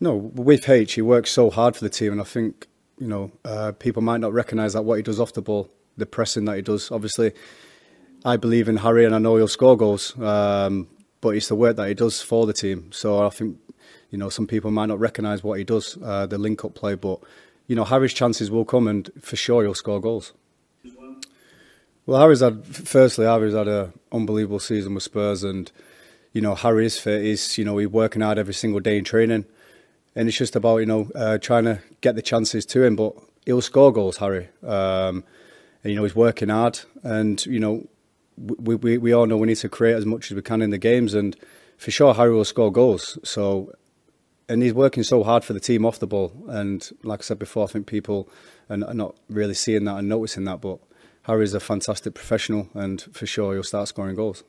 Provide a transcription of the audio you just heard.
No, with H, he works so hard for the team, and I think you know uh, people might not recognise that what he does off the ball, the pressing that he does. Obviously, I believe in Harry, and I know he'll score goals. Um, but it's the work that he does for the team. So I think you know some people might not recognise what he does, uh, the link-up play, but you know Harry's chances will come, and for sure he'll score goals. Well, Harry's had firstly Harry's had an unbelievable season with Spurs, and you know Harry is fit. He's you know he's working hard every single day in training, and it's just about you know uh, trying to get the chances to him. But he'll score goals, Harry. Um, and, you know he's working hard, and you know we, we, we all know we need to create as much as we can in the games, and for sure Harry will score goals. So, and he's working so hard for the team off the ball. And like I said before, I think people are not really seeing that and noticing that. But Harry's a fantastic professional, and for sure he'll start scoring goals.